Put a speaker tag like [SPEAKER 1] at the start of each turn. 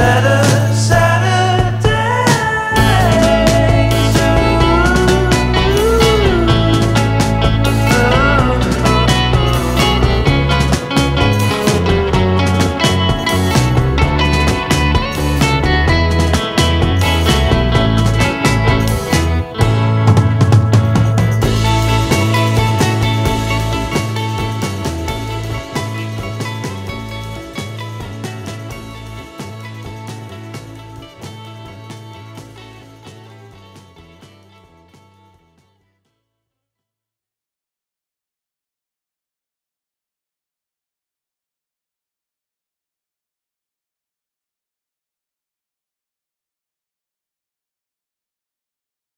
[SPEAKER 1] better